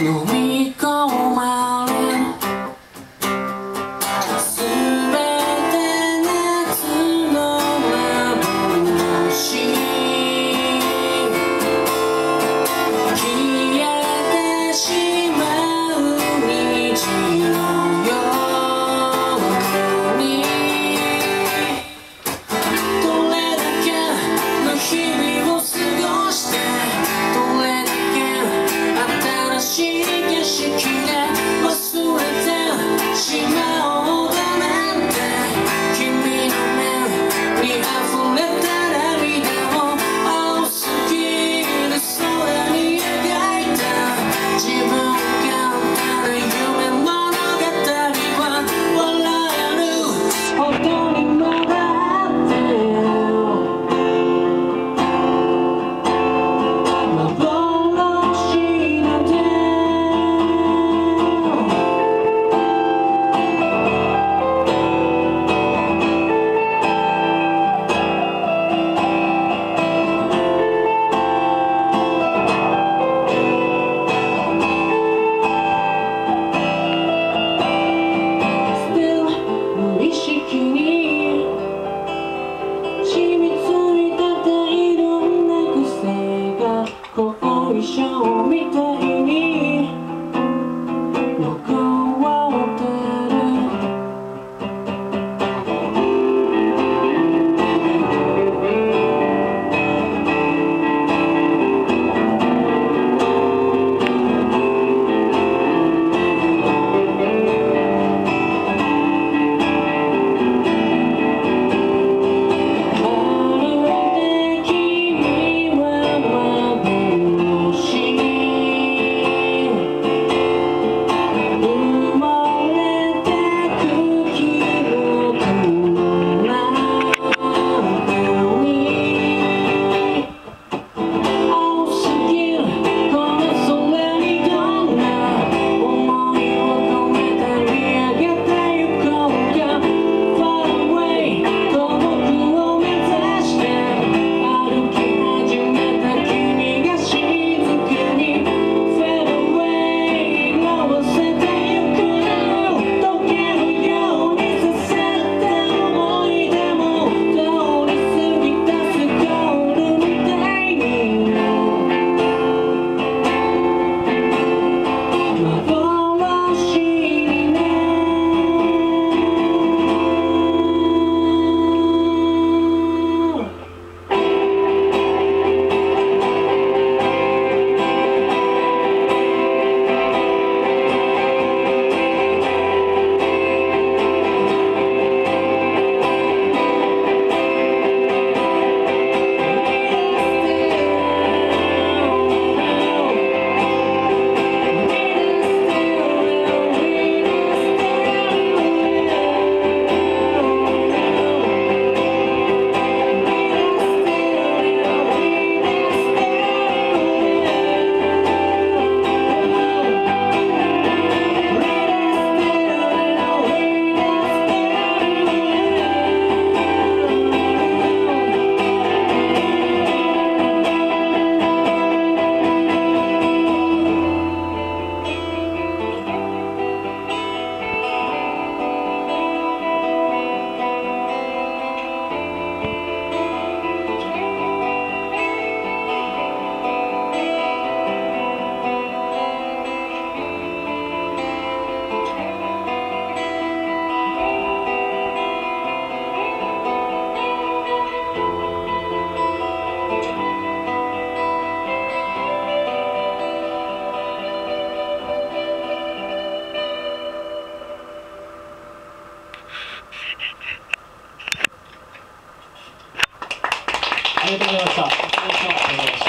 Louis Goldman. should you ありがとうございました。